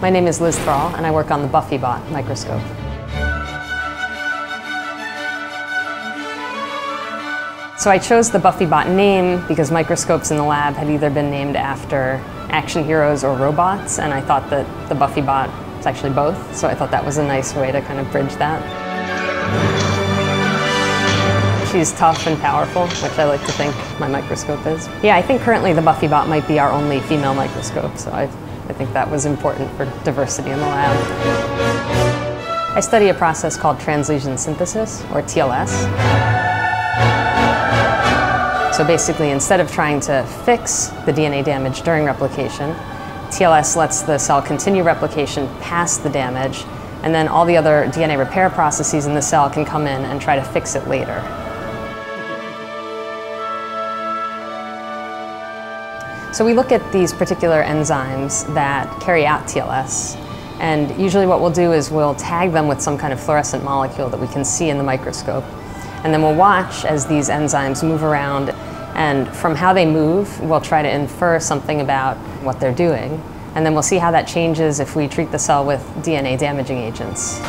My name is Liz Thrall, and I work on the BuffyBot microscope. So I chose the BuffyBot name because microscopes in the lab had either been named after action heroes or robots, and I thought that the BuffyBot is actually both, so I thought that was a nice way to kind of bridge that. She's tough and powerful, which I like to think my microscope is. Yeah, I think currently the BuffyBot might be our only female microscope, so I I think that was important for diversity in the lab. I study a process called translesion synthesis, or TLS. So basically, instead of trying to fix the DNA damage during replication, TLS lets the cell continue replication past the damage, and then all the other DNA repair processes in the cell can come in and try to fix it later. So we look at these particular enzymes that carry out TLS, and usually what we'll do is we'll tag them with some kind of fluorescent molecule that we can see in the microscope. And then we'll watch as these enzymes move around, and from how they move, we'll try to infer something about what they're doing. And then we'll see how that changes if we treat the cell with DNA damaging agents.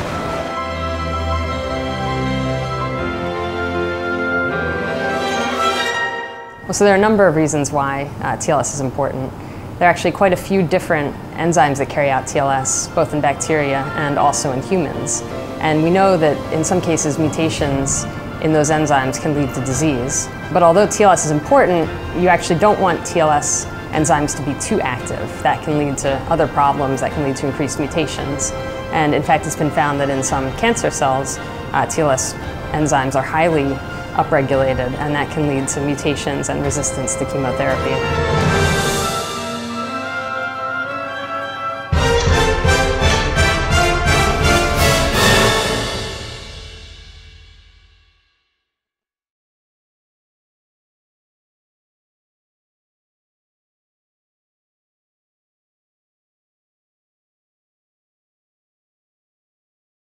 Well, so there are a number of reasons why uh, TLS is important. There are actually quite a few different enzymes that carry out TLS, both in bacteria and also in humans. And we know that in some cases mutations in those enzymes can lead to disease. But although TLS is important, you actually don't want TLS enzymes to be too active. That can lead to other problems that can lead to increased mutations. And in fact, it's been found that in some cancer cells, uh, TLS enzymes are highly upregulated, and that can lead to mutations and resistance to chemotherapy.